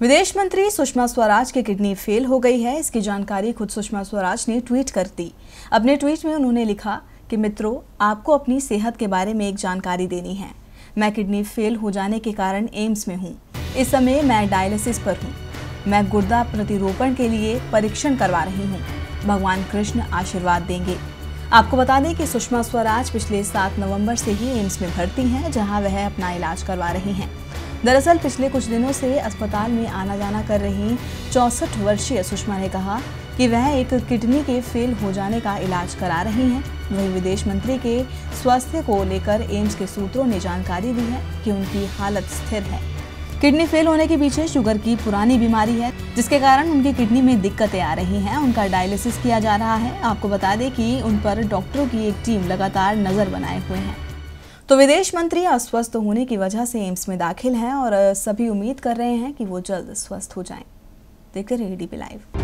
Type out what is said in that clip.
विदेश मंत्री सुषमा स्वराज की किडनी फेल हो गई है। इसकी जानकारी खुद सुषमा स्वराज ने ट्वीट कर दी। अपने ट्वीट में उन्होंने लिखा कि, मित्रों, आपको अपनी सेहत के बारे में एक जानकारी देनी है। मैं किडनी फेल हो जाने के कारण एम्स में हूँ। इस समय मैं डायलिसिस पर हूँ। मैं गुर्दा प्रतिरोपण के लिए परीक्षण करवा रही हूँ। भगवान कृष्ण आशीर्वाद देंगे। आपको बता दें कि सुषमा स्वराज पिछले सात नवंबर से ही एम्स में भर्ती हैं, जहाँ वह अपना इलाज करवा रही हैं। दरअसल पिछले कुछ दिनों से अस्पताल में आना जाना कर रही चौसठ वर्षीय सुषमा ने कहा कि वह एक किडनी के फेल हो जाने का इलाज करा रही हैं। वहीं विदेश मंत्री के स्वास्थ्य को लेकर एम्स के सूत्रों ने जानकारी दी है कि उनकी हालत स्थिर है। किडनी फेल होने के पीछे शुगर की पुरानी बीमारी है, जिसके कारण उनकी किडनी में दिक्कतें आ रही हैं। उनका डायलिसिस किया जा रहा है। आपको बता दें कि उन पर डॉक्टरों की एक टीम लगातार नज़र बनाए हुए हैं। तो विदेश मंत्री अस्वस्थ होने की वजह से एम्स में दाखिल हैं और सभी उम्मीद कर रहे हैं कि वो जल्द स्वस्थ हो जाएँ। देखते रहिए डीपी लाइव